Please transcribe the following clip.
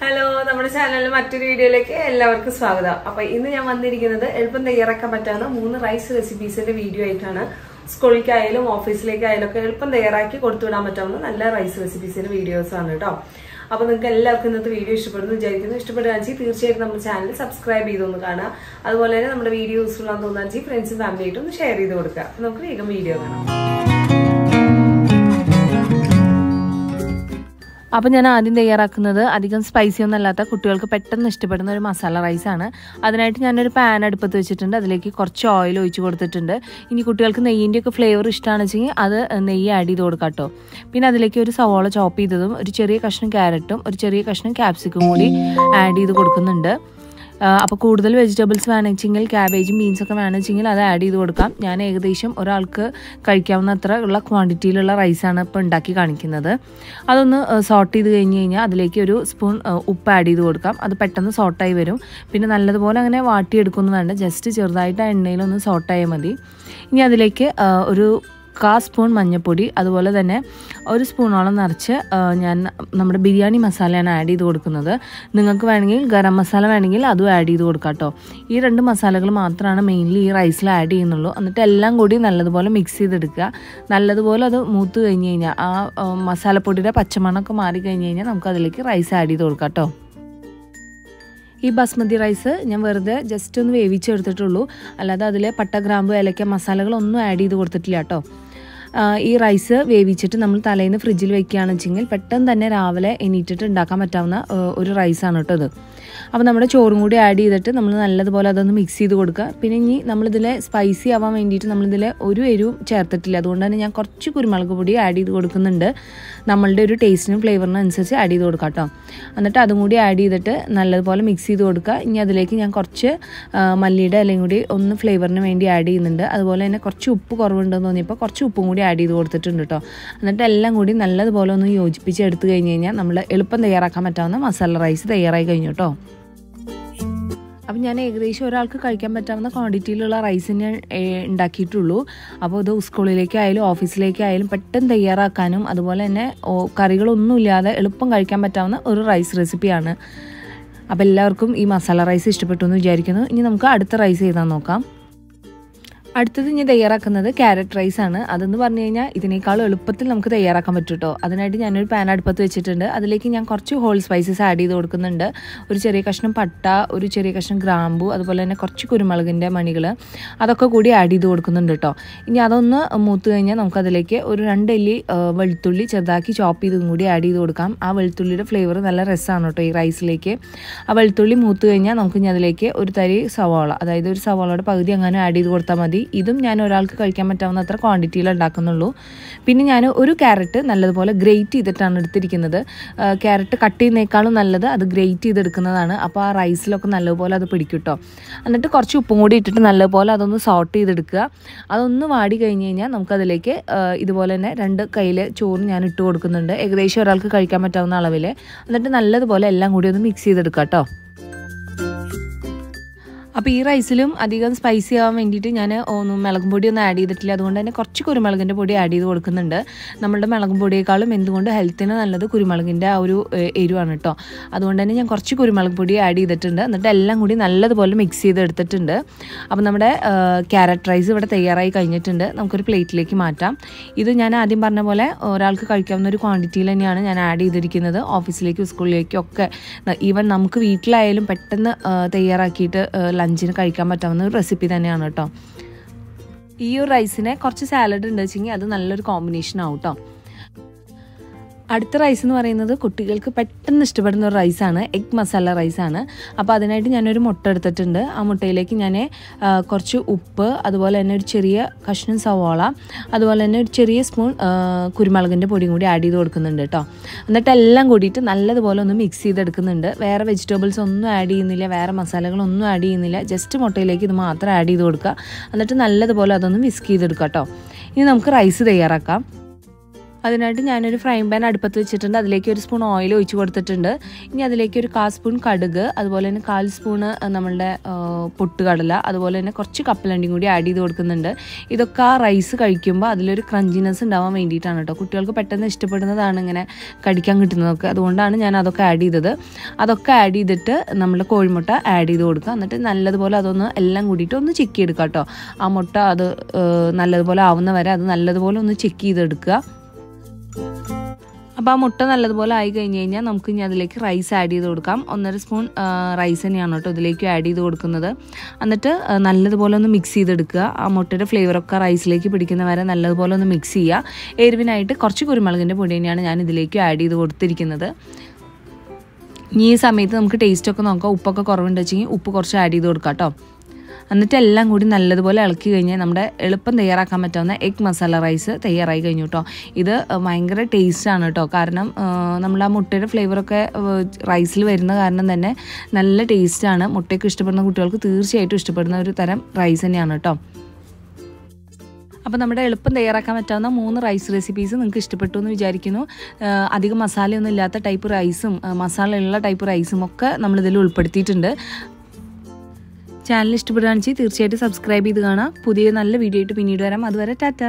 Hello നമ്മുടെ ചാനലിൽ മറ്റൊരു വീഡിയോയിലേക്ക് എല്ലാവർക്കും സ്വാഗതം. അപ്പൊ ഇന്ന് ഞാൻ വന്നിരിക്കുന്നത് എളുപ്പം തയ്യാറാക്കാൻ പറ്റാവുന്ന മൂന്ന് റൈസ് റെസിപ്പീസിന്റെ വീഡിയോ ആയിട്ടാണ്. സ്കൂളിലേക്കായാലും ഓഫീസിലേക്കായാലും ഒക്കെ എളുപ്പം തയ്യാറാക്കി കൊടുത്തുവിടാൻ പറ്റാവുന്ന നല്ല റൈസ് റെസിപ്പീസിന്റെ വീഡിയോസ് ആണ് കേട്ടോ. അപ്പൊ നിങ്ങൾക്ക് എല്ലാവർക്കും ഇന്നത്തെ വീഡിയോ ഇഷ്ടപ്പെടുന്നു വിചാരിക്കുന്നു. ഇഷ്ടപ്പെടുകയാണെങ്കിൽ തീർച്ചയായിട്ടും നമ്മുടെ ചാനൽ സബ്സ്ക്രൈബ് ചെയ്തൊന്ന് കാണുക. അതുപോലെ തന്നെ നമ്മുടെ വീഡിയോ യൂസ്ഫുൾ ആണെന്ന് തോന്നുകയാണെങ്കിൽ ഫ്രണ്ട്സും ഫാമിലിയായിട്ടും ഒന്ന് ഷെയർ ചെയ്ത് കൊടുക്കുക. നമുക്ക് വേഗം വീഡിയോ കാണാം. അപ്പോൾ ഞാൻ ആദ്യം തയ്യാറാക്കുന്നത് അധികം സ്പൈസി ഒന്നും അല്ലാത്ത കുട്ടികൾക്ക് പെട്ടെന്ന് ഇഷ്ടപ്പെടുന്ന ഒരു മസാല റൈസാണ് അതിനായിട്ട് ഞാനൊരു പാൻ അടുപ്പത്ത് വെച്ചിട്ടുണ്ട്. അതിലേക്ക് കുറച്ച് ഓയിൽ ഒഴിച്ച് കൊടുത്തിട്ടുണ്ട്. ഇനി കുട്ടികൾക്ക് നെയ്യിന്റെ ഒക്കെ ഫ്ലേവർ ഇഷ്ടമാണെന്ന് വെച്ചെങ്കിൽ അത് നെയ്യ് ആഡ് ചെയ്ത് കൊടുക്കാം കേട്ടോ. പിന്നെ അതിലേക്ക് ഒരു സവോള ചോപ്പ് ചെയ്തതും ഒരു ചെറിയ കഷ്ണം ക്യാരറ്റും ഒരു ചെറിയ കഷ്ണം ക്യാപ്സിക്കും കൂടി ആഡ് ചെയ്ത് കൊടുക്കുന്നുണ്ട്. അപ്പോൾ കൂടുതൽ വെജിറ്റബിൾസ് വേണമെങ്കിൽ ക്യാബേജും ബീൻസൊക്കെ വേണമെങ്കിൽ അത് ആഡ് ചെയ്ത് കൊടുക്കാം. ഞാൻ ഏകദേശം ഒരാൾക്ക് കഴിക്കാവുന്ന അത്ര ഉള്ള ക്വാണ്ടിറ്റിയിലുള്ള റൈസാണ് ഇപ്പോൾ ഉണ്ടാക്കി കാണിക്കുന്നത്. അതൊന്ന് സോട്ട് ചെയ്ത് കഴിഞ്ഞ് കഴിഞ്ഞാൽ അതിലേക്ക് ഒരു സ്പൂൺ ഉപ്പ് ആഡ് ചെയ്ത് കൊടുക്കാം. അത് പെട്ടെന്ന് സോട്ടായി വരും. പിന്നെ നല്ലതുപോലെ അങ്ങനെ വാട്ടിയെടുക്കുന്നതാണ് ജസ്റ്റ് ചെറുതായിട്ട് ആ എണ്ണയിലൊന്ന് സോട്ടായാൽ മതി. ഇനി അതിലേക്ക് ഒരു കാ സ്പൂൺ മഞ്ഞൾപ്പൊടി അതുപോലെ തന്നെ ഒരു സ്പൂണോളം നിറച്ച് ഞാൻ നമ്മുടെ ബിരിയാണി മസാലയാണ് ആഡ് ചെയ്ത് കൊടുക്കുന്നത്. നിങ്ങൾക്ക് വേണമെങ്കിൽ ഗരം മസാല വേണമെങ്കിൽ അതും ആഡ് ചെയ്ത് കൊടുക്കാം കേട്ടോ. ഈ രണ്ട് മസാലകൾ മാത്രമാണ് മെയിൻലി ഈ റൈസിൽ ആഡ് ചെയ്യുന്നുള്ളൂ. എന്നിട്ട് എല്ലാം കൂടി നല്ലതുപോലെ മിക്സ് ചെയ്തെടുക്കുക. നല്ലതുപോലെ അത് മൂത്ത് കഴിഞ്ഞ് കഴിഞ്ഞാൽ ആ മസാലപ്പൊടിയുടെ പച്ചമണമൊക്കെ മാറി കഴിഞ്ഞ് കഴിഞ്ഞാൽ നമുക്ക് അതിലേക്ക് റൈസ് ആഡ് ചെയ്ത് കൊടുക്കാം കേട്ടോ. ഈ ബസ്മതി റൈസ് ഞാൻ വെറുതെ ജസ്റ്റ് ഒന്ന് വേവിച്ചെടുത്തിട്ടുള്ളൂ. അല്ലാതെ അതിൽ പട്ട ഗ്രാമ്പ് ഏലക്ക മസാലകളൊന്നും ആഡ് ചെയ്ത് കൊടുത്തിട്ടില്ല കേട്ടോ. ഈ റൈസ് വേവിച്ചിട്ട് നമ്മൾ തലേന്ന് ഫ്രിഡ്ജിൽ വെക്കുകയാണെന്ന് വെച്ചെങ്കിൽ പെട്ടെന്ന് തന്നെ രാവിലെ എണീറ്റിട്ട് ഉണ്ടാക്കാൻ പറ്റാവുന്ന ഒരു റൈസാണ് കേട്ടോ ഇത്. അപ്പോൾ നമ്മുടെ ചോറും കൂടി ആഡ് ചെയ്തിട്ട് നമ്മൾ നല്ലതുപോലെ അതൊന്ന് മിക്സ് ചെയ്ത് കൊടുക്കുക. പിന്നെ ഇനി നമ്മളിതിൽ സ്പൈസി ആവാൻ വേണ്ടിയിട്ട് നമ്മളിതിൽ ഒരു എരിവും ചേർത്തിട്ടില്ല. അതുകൊണ്ട് തന്നെ ഞാൻ കുറച്ച് കുരുമുളക് പൊടി ആഡ് ചെയ്ത് കൊടുക്കുന്നുണ്ട്. നമ്മളുടെ ഒരു ടേസ്റ്റിനും ഫ്ലേവറിനും അനുസരിച്ച് ആഡ് ചെയ്ത് കൊടുക്കാം കേട്ടോ. എന്നിട്ട് അതും കൂടി ആഡ് ചെയ്തിട്ട് നല്ലതുപോലെ മിക്സ് ചെയ്ത് കൊടുക്കുക. ഇനി അതിലേക്ക് ഞാൻ കുറച്ച് മല്ലിയുടെ ഇലയും കൂടി ഒന്ന് ഫ്ലേവറിന് വേണ്ടി ആഡ് ചെയ്യുന്നുണ്ട്. അതുപോലെ തന്നെ കുറച്ച് ഉപ്പ് കുറവുണ്ടെന്ന് തോന്നിയപ്പോൾ കുറച്ച് ഉപ്പും കൂടി ആഡ് ചെയ്ത് കൊടുത്തിട്ടുണ്ട് കേട്ടോ എന്നിട്ട് എല്ലാം കൂടി നല്ലതുപോലെ ഒന്ന് യോജിപ്പിച്ച് എടുത്തു കഴിഞ്ഞ് കഴിഞ്ഞാൽ നമ്മൾ എളുപ്പം തയ്യാറാക്കാൻ പറ്റാവുന്ന മസാല റൈസ് തയ്യാറായി കഴിഞ്ഞു കേട്ടോ അപ്പം ഞാൻ ഏകദേശം ഒരാൾക്ക് കഴിക്കാൻ പറ്റാവുന്ന ക്വാണ്ടിറ്റിയിലുള്ള റൈസ് ഞാൻ ഉണ്ടാക്കിയിട്ടുള്ളൂ. അപ്പോൾ ഇത് സ്കൂളിലേക്കായാലും ഓഫീസിലേക്കായാലും പെട്ടെന്ന് തയ്യാറാക്കാനും അതുപോലെ തന്നെ കറികളൊന്നുമില്ലാതെ എളുപ്പം കഴിക്കാൻ പറ്റാവുന്ന ഒരു റൈസ് റെസിപ്പിയാണ് അപ്പോൾ എല്ലാവർക്കും ഈ മസാല റൈസ് ഇഷ്ടപ്പെട്ടു എന്ന് വിചാരിക്കുന്നു. ഇനി നമുക്ക് അടുത്ത റൈസ് ചെയ്താൽ നോക്കാം. അടുത്തത് ഞാൻ തയ്യാറാക്കുന്നത് ക്യാരറ്റ് റൈസ് ആണ്. അതെന്ന് പറഞ്ഞു കഴിഞ്ഞാൽ ഇതിനേക്കാൾ എളുപ്പത്തിൽ നമുക്ക് തയ്യാറാക്കാൻ പറ്റും കേട്ടോ അതിനായിട്ട് ഞാനൊരു പാൻ അടുപ്പത്ത് വെച്ചിട്ടുണ്ട്. അതിലേക്ക് ഞാൻ കുറച്ച് ഹോൾ സ്പൈസസ് ആഡ് ചെയ്ത് കൊടുക്കുന്നുണ്ട്. ഒരു ചെറിയ കഷ്ണം പട്ട ഒരു ചെറിയ കഷ്ണം ഗ്രാമ്പു അതുപോലെ തന്നെ കുറച്ച് കുരുമുളകിന്റെ മണികൾ അതൊക്കെ കൂടി ആഡ് ചെയ്ത് കൊടുക്കുന്നുണ്ട് കേട്ടോ ഇനി അതൊന്ന് മൂത്ത് കഴിഞ്ഞാൽ നമുക്കതിലേക്ക് ഒരു രണ്ടല്ലി വെളുത്തുള്ളി ചെറുതാക്കി ചോപ്പ് ചെയ്തും കൂടി ആഡ് ചെയ്ത് കൊടുക്കാം. ആ വെളുത്തുള്ളിയുടെ ഫ്ലേവർ നല്ല രസമാണ് കേട്ടോ ഈ റൈസിലേക്ക് ആ വെളുത്തുള്ളി മൂത്ത് കഴിഞ്ഞാൽ നമുക്ക് ഇനി അതിലേക്ക് ഒരു തരി സവാള അതായത് ഒരു സവാളയുടെ പകുതി അങ്ങനെ ആഡ് ചെയ്ത് കൊടുത്താൽ മതി. ഇതും ഞാൻ ഒരാൾക്ക് കഴിക്കാൻ പറ്റാവുന്ന അത്ര ക്വാണ്ടിറ്റിയിൽ ഉണ്ടാക്കുന്നുള്ളൂ. പിന്നെ ഞാൻ ഒരു ക്യാരറ്റ് നല്ലതുപോലെ ഗ്രേറ്റ് ചെയ്തിട്ടാണ് എടുത്തിരിക്കുന്നത്. ക്യാരറ്റ് കട്ട് ചെയ്യുന്നേക്കാളും നല്ലത് അത് ഗ്രേറ്റ് ചെയ്തെടുക്കുന്നതാണ്. അപ്പോൾ ആ റൈസിലൊക്കെ നല്ലതുപോലെ അത് പിടിക്കും കേട്ടോ എന്നിട്ട് കുറച്ച് ഉപ്പും കൂടി ഇട്ടിട്ട് നല്ലപോലെ അതൊന്ന് സോട്ട് ചെയ്തെടുക്കുക. അതൊന്ന് വാടി കഴിഞ്ഞ് കഴിഞ്ഞാൽ നമുക്കതിലേക്ക് ഇതുപോലെ തന്നെ രണ്ട് കയ്യിൽ ചോറ് ഞാൻ ഇട്ട് കൊടുക്കുന്നുണ്ട്. ഏകദേശം ഒരാൾക്ക് കഴിക്കാൻ പറ്റാവുന്ന അളവിൽ എന്നിട്ട് നല്ലതുപോലെ എല്ലാം കൂടി ഒന്ന് മിക്സ് ചെയ്തെടുക്കാം കേട്ടോ അപ്പോൾ ഈ റൈസിലും അധികം സ്പൈസി ആവാൻ വേണ്ടിയിട്ട് ഞാൻ ഒന്നും മുളകും പൊടി ഒന്നും ആഡ് ചെയ്തിട്ടില്ല. അതുകൊണ്ട് തന്നെ കുറച്ച് കുരുമുളകിന്റെ പൊടി ആഡ് ചെയ്ത് കൊടുക്കുന്നുണ്ട്. നമ്മളുടെ മുളകും പൊടിയേക്കാളും എന്തുകൊണ്ട് ഹെൽത്തിന് നല്ലത് കുരുമുളകിന്റെ ആ ഒരു എരിവാണ് കേട്ടോ അതുകൊണ്ട് തന്നെ ഞാൻ കുറച്ച് കുരുമുളക് പൊടി ആഡ് ചെയ്തിട്ടുണ്ട്. എന്നിട്ട് എല്ലാം കൂടി നല്ലതുപോലെ മിക്സ് ചെയ്ത് എടുത്തിട്ടുണ്ട്. അപ്പോൾ നമ്മുടെ ക്യാരറ്റ് റൈസ് ഇവിടെ തയ്യാറായി കഴിഞ്ഞിട്ടുണ്ട്. നമുക്കൊരു പ്ലേറ്റിലേക്ക് മാറ്റാം. ഇത് ഞാൻ ആദ്യം പറഞ്ഞ പോലെ ഒരാൾക്ക് കഴിക്കാവുന്ന ഒരു ക്വാണ്ടിറ്റിയിൽ തന്നെയാണ് ഞാൻ ആഡ് ചെയ്തിരിക്കുന്നത്. ഓഫീസിലേക്കും സ്കൂളിലേക്കും ഒക്കെ. ഈവൻ നമുക്ക് വീട്ടിലായാലും പെട്ടെന്ന് തയ്യാറാക്കിയിട്ട് ലഞ്ചിന് കഴിക്കാൻ പറ്റാവുന്ന ഒരു റെസിപ്പി തന്നെയാണ് കേട്ടോ ഈ ഒരു റൈസിനെ കുറച്ച് സാലഡ് ഉണ്ട് വെച്ചെങ്കിൽ അത് നല്ലൊരു കോമ്പിനേഷൻ ആവും കേട്ടോ അടുത്ത റൈസ് എന്ന് പറയുന്നത് കുട്ടികൾക്ക് പെട്ടെന്ന് ഇഷ്ടപ്പെടുന്ന ഒരു റൈസാണ് എഗ് മസാല റൈസാണ് അപ്പോൾ അതിനായിട്ട് ഞാനൊരു മുട്ട എടുത്തിട്ടുണ്ട്. ആ മുട്ടയിലേക്ക് ഞാൻ കുറച്ച് ഉപ്പ് അതുപോലെ തന്നെ ഒരു ചെറിയ കഷ്ണം സവാള അതുപോലെ തന്നെ ഒരു ചെറിയ സ്പൂൺ കുരുമുളകിന്റെ പൊടിയും കൂടി ആഡ് ചെയ്ത് കൊടുക്കുന്നുണ്ട് കേട്ടോ എന്നിട്ട് എല്ലാം കൂടിയിട്ട് നല്ലതുപോലെ ഒന്ന് മിക്സ് ചെയ്തെടുക്കുന്നുണ്ട്. വേറെ വെജിറ്റബിൾസ് ഒന്നും ആഡ് ചെയ്യുന്നില്ല വേറെ മസാലകളൊന്നും ആഡ് ചെയ്യുന്നില്ല. ജസ്റ്റ് മുട്ടയിലേക്ക് ഇത് മാത്രം ആഡ് ചെയ്ത് കൊടുക്കുക. എന്നിട്ട് നല്ലതുപോലെ അതൊന്ന് മിക്സ് ചെയ്തെടുക്കുക കേട്ടോ ഇനി നമുക്ക് റൈസ് തയ്യാറാക്കാം. അതിനായിട്ട് ഞാനൊരു ഫ്രൈ പാൻ അടുപ്പത്ത് വെച്ചിട്ടുണ്ട്. അതിലേക്ക് ഒരു സ്പൂൺ ഓയിൽ ഒഴിച്ച് കൊടുത്തിട്ടുണ്ട്. ഇനി അതിലേക്ക് ഒരു കാൽ സ്പൂൺ കടുക് അതുപോലെ തന്നെ കാൽ സ്പൂണ് നമ്മളുടെ പൊട്ടുകടല അതുപോലെ തന്നെ കുറച്ച് കപ്പലണ്ടിയും കൂടി ആഡ് ചെയ്ത് കൊടുക്കുന്നുണ്ട്. ഇതൊക്കെ ആ റൈസ് കഴിക്കുമ്പോൾ അതിലൊരു ക്രഞ്ചിനെസ് ഉണ്ടാവാൻ വേണ്ടിയിട്ടാണ് കേട്ടോ കുട്ടികൾക്ക് പെട്ടെന്ന് ഇഷ്ടപ്പെടുന്നതാണ് ഇങ്ങനെ കടിക്കാൻ കിട്ടുന്നതൊക്കെ. അതുകൊണ്ടാണ് ഞാൻ അതൊക്കെ ആഡ് ചെയ്തത്. അതൊക്കെ ആഡ് ചെയ്തിട്ട് നമ്മൾ കോഴിമുട്ട ആഡ് ചെയ്ത് കൊടുക്കുക. എന്നിട്ട് നല്ലതുപോലെ അതൊന്ന് എല്ലാം കൂടിയിട്ട് ഒന്ന് ചെക്ക് ചെയ്തെടുക്കാം കേട്ടോ ആ മുട്ട അത് നല്ലതുപോലെ ആവുന്ന വരെ അത് നല്ലതുപോലെ ഒന്ന് ചെക്ക് ചെയ്തെടുക്കുക. അപ്പോൾ ആ മുട്ട നല്ലതുപോലെ ആയി കഴിഞ്ഞ് കഴിഞ്ഞാൽ നമുക്ക് ഇനി അതിലേക്ക് റൈസ് ആഡ് ചെയ്ത് കൊടുക്കാം. ഒന്നര സ്പൂൺ റൈസ് തന്നെയാണ് കേട്ടോ ഇതിലേക്ക് ആഡ് ചെയ്ത് കൊടുക്കുന്നത്. എന്നിട്ട് നല്ലതുപോലെ ഒന്ന് മിക്സ് ചെയ്തെടുക്കുക. ആ മുട്ടയുടെ ഫ്ലേവറൊക്കെ റൈസിലേക്ക് പിടിക്കുന്ന വരെ നല്ലതുപോലെ ഒന്ന് മിക്സ് ചെയ്യുക. എരിവിനായിട്ട് കുറച്ച് കുരുമുളകിന്റെ പൊടി തന്നെയാണ് ഞാൻ ഇതിലേക്ക് ആഡ് ചെയ്ത് കൊടുത്തിരിക്കുന്നത്. ഇനി ഈ സമയത്ത് നമുക്ക് ടേസ്റ്റൊക്കെ നോക്കാം. ഉപ്പൊക്കെ കുറവുണ്ടെങ്കിൽ ഉപ്പ് കുറച്ച് ആഡ് ചെയ്ത് കൊടുക്കാം കേട്ടോ. എന്നിട്ട് എല്ലാം കൂടി നല്ലതുപോലെ ഇളക്കി കഴിഞ്ഞാൽ നമ്മുടെ എളുപ്പം തയ്യാറാക്കാൻ പറ്റാവുന്ന എഗ് മസാല റൈസ് തയ്യാറായി കഴിഞ്ഞു കേട്ടോ ഇത് ഭയങ്കര ടേസ്റ്റാണ് കേട്ടോ കാരണം നമ്മൾ ആ മുട്ടയുടെ ഫ്ലേവറൊക്കെ റൈസിൽ വരുന്ന കാരണം തന്നെ നല്ല ടേസ്റ്റാണ് മുട്ടയ്ക്ക് ഇഷ്ടപ്പെടുന്ന കുട്ടികൾക്ക് തീർച്ചയായിട്ടും ഇഷ്ടപ്പെടുന്ന ഒരു തരം റൈസ് തന്നെയാണ് കേട്ടോ അപ്പോൾ നമ്മുടെ എളുപ്പം തയ്യാറാക്കാൻ പറ്റാവുന്ന മൂന്ന് റൈസ് റെസിപ്പീസ് നിങ്ങൾക്ക് ഇഷ്ടപ്പെട്ടു എന്ന് വിചാരിക്കുന്നു. അധികം മസാലയൊന്നും ഇല്ലാത്ത ടൈപ്പ് റൈസും മസാലയുള്ള ടൈപ്പ് റൈസും ഒക്കെ നമ്മളിതിൽ ഉൾപ്പെടുത്തിയിട്ടുണ്ട്. ചാനൽ ഇഷ്ടപ്പെടുകയാണെന്ന് വെച്ചാൽ തീർച്ചയായിട്ടും സബ്സ്ക്രൈബ് ചെയ്ത് കാണാം. പുതിയ നല്ല വീഡിയോ ആയിട്ട് പിന്നീട് വരാം. അതുവരെ ടാറ്റ.